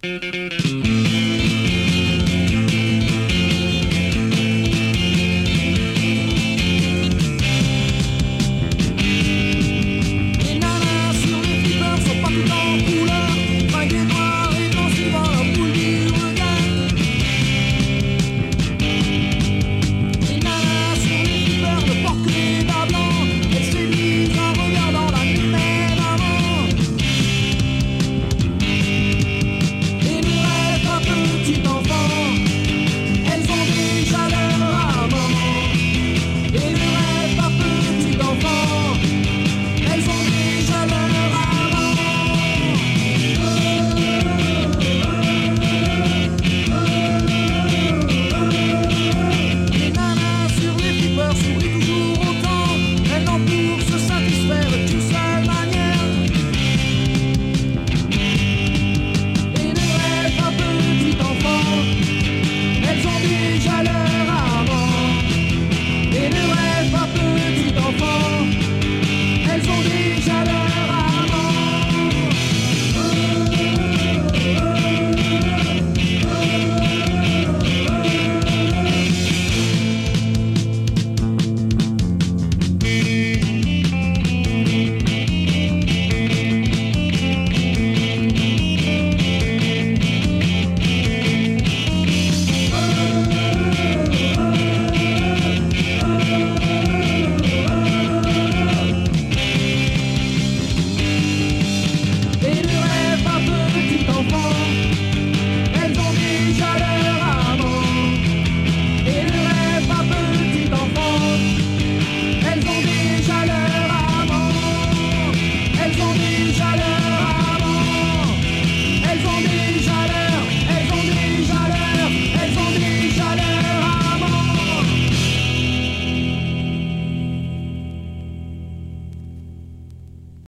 Bye. transformé